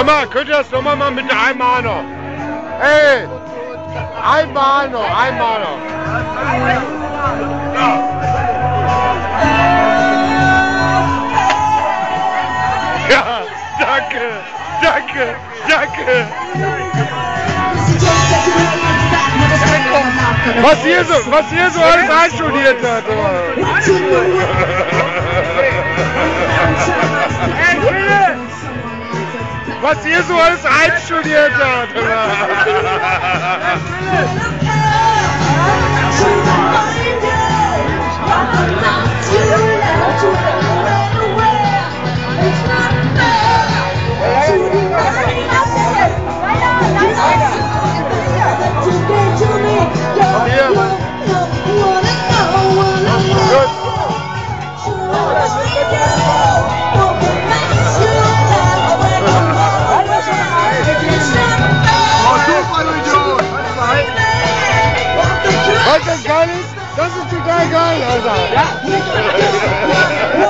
Hör mal, könnt ihr das nochmal mal bitte einmal noch? Ey! Einmal noch, einmal noch. Ja, danke, danke, danke. Was hier so, was hier so alles einstudiert hat. Was hier so alles einstudiert hat. Was das ist total geil, Alter. Ja.